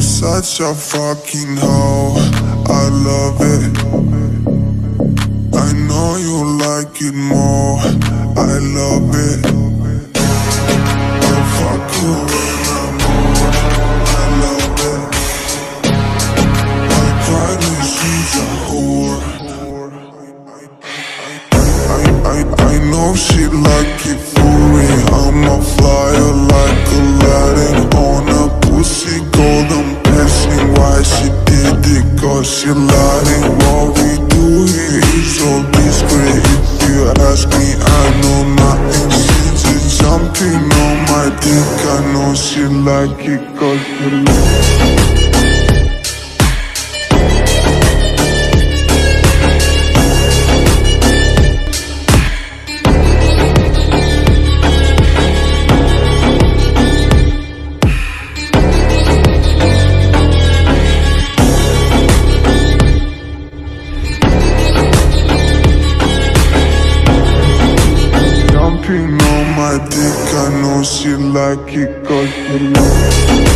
You're such a fucking hoe. I love it. I know you like it more. I love it. I fuck you when I'm. I love it. I a whore. I, I, I know she like it for. Cause she lied. What we do here is so discreet. If you ask me, I know nothing. She's just jumping on my dick. I know she like it cause she my dick, I know she like it cause she like